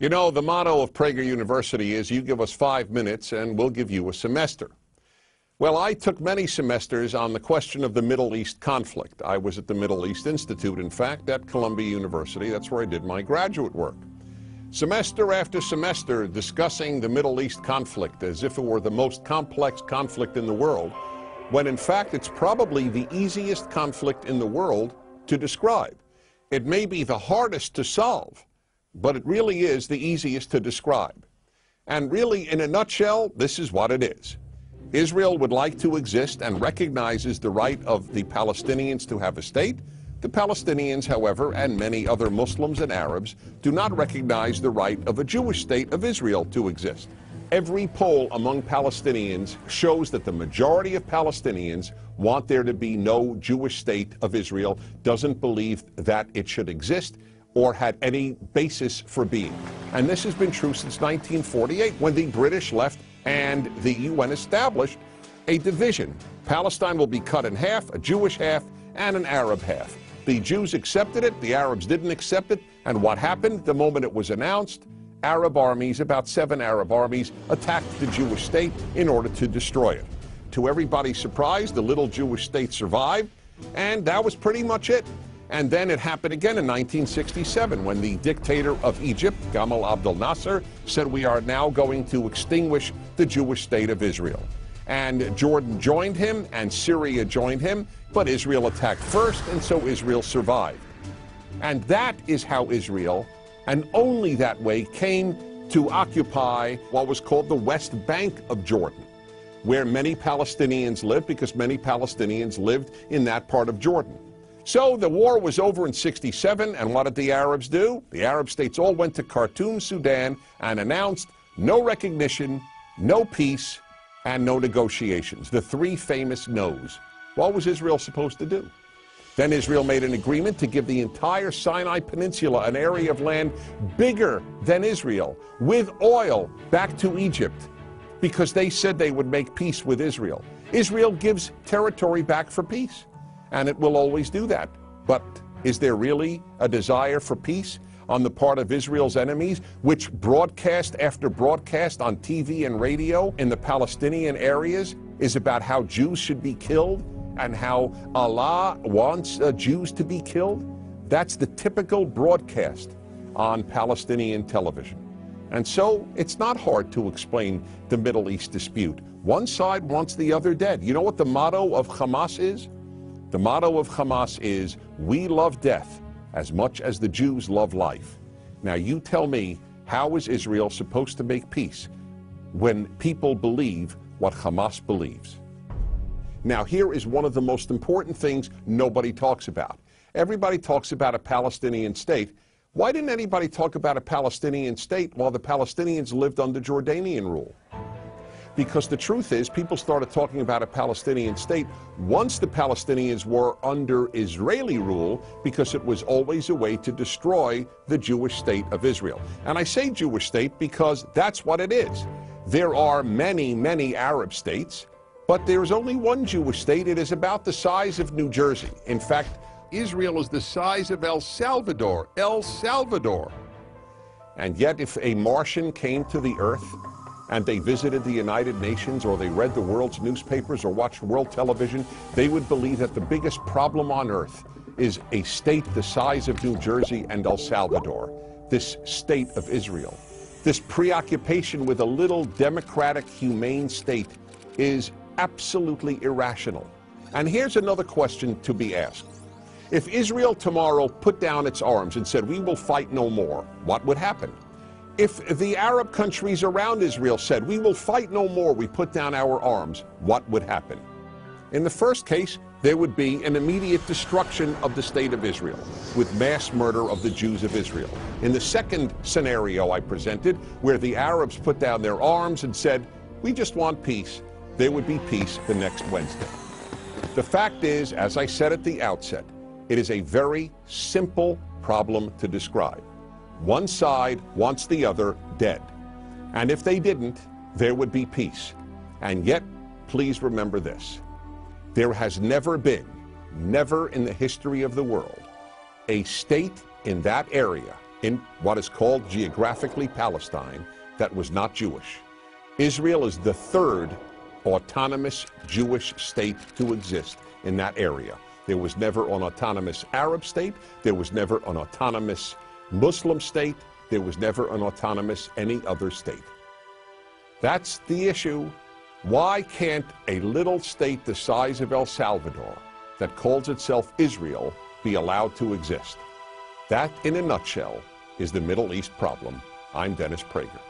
You know, the motto of Prager University is you give us five minutes and we'll give you a semester. Well, I took many semesters on the question of the Middle East conflict. I was at the Middle East Institute, in fact, at Columbia University. That's where I did my graduate work. Semester after semester discussing the Middle East conflict as if it were the most complex conflict in the world, when in fact it's probably the easiest conflict in the world to describe. It may be the hardest to solve, but it really is the easiest to describe. And really, in a nutshell, this is what it is. Israel would like to exist and recognizes the right of the Palestinians to have a state. The Palestinians, however, and many other Muslims and Arabs, do not recognize the right of a Jewish state of Israel to exist. Every poll among Palestinians shows that the majority of Palestinians want there to be no Jewish state of Israel, doesn't believe that it should exist, or had any basis for being. And this has been true since 1948 when the British left and the UN established a division. Palestine will be cut in half, a Jewish half and an Arab half. The Jews accepted it, the Arabs didn't accept it, and what happened the moment it was announced? Arab armies, about seven Arab armies, attacked the Jewish state in order to destroy it. To everybody's surprise, the little Jewish state survived, and that was pretty much it. And then it happened again in 1967 when the dictator of Egypt, Gamal Abdel Nasser, said we are now going to extinguish the Jewish state of Israel. And Jordan joined him and Syria joined him, but Israel attacked first, and so Israel survived. And that is how Israel, and only that way, came to occupy what was called the West Bank of Jordan, where many Palestinians lived because many Palestinians lived in that part of Jordan. So the war was over in 67, and what did the Arabs do? The Arab states all went to Khartoum, Sudan, and announced no recognition, no peace, and no negotiations. The three famous no's. What was Israel supposed to do? Then Israel made an agreement to give the entire Sinai Peninsula, an area of land bigger than Israel, with oil, back to Egypt, because they said they would make peace with Israel. Israel gives territory back for peace and it will always do that. But is there really a desire for peace on the part of Israel's enemies, which broadcast after broadcast on TV and radio in the Palestinian areas is about how Jews should be killed and how Allah wants uh, Jews to be killed? That's the typical broadcast on Palestinian television. And so it's not hard to explain the Middle East dispute. One side wants the other dead. You know what the motto of Hamas is? The motto of Hamas is, We love death as much as the Jews love life. Now, you tell me, how is Israel supposed to make peace when people believe what Hamas believes? Now, here is one of the most important things nobody talks about. Everybody talks about a Palestinian state. Why didn't anybody talk about a Palestinian state while the Palestinians lived under Jordanian rule? Because the truth is, people started talking about a Palestinian state once the Palestinians were under Israeli rule, because it was always a way to destroy the Jewish state of Israel. And I say Jewish state because that's what it is. There are many, many Arab states, but there's only one Jewish state. It is about the size of New Jersey. In fact, Israel is the size of El Salvador. El Salvador. And yet, if a Martian came to the earth and they visited the United Nations or they read the world's newspapers or watched world television, they would believe that the biggest problem on earth is a state the size of New Jersey and El Salvador, this state of Israel. This preoccupation with a little democratic, humane state is absolutely irrational. And here's another question to be asked. If Israel tomorrow put down its arms and said, we will fight no more, what would happen? If the Arab countries around Israel said, we will fight no more, we put down our arms, what would happen? In the first case, there would be an immediate destruction of the state of Israel with mass murder of the Jews of Israel. In the second scenario I presented, where the Arabs put down their arms and said, we just want peace, there would be peace the next Wednesday. The fact is, as I said at the outset, it is a very simple problem to describe. One side wants the other dead. And if they didn't, there would be peace. And yet, please remember this. There has never been, never in the history of the world, a state in that area in what is called geographically Palestine that was not Jewish. Israel is the third autonomous Jewish state to exist in that area. There was never an autonomous Arab state. There was never an autonomous Muslim state. There was never an autonomous any other state. That's the issue. Why can't a little state the size of El Salvador that calls itself Israel be allowed to exist? That, in a nutshell, is the Middle East problem. I'm Dennis Prager.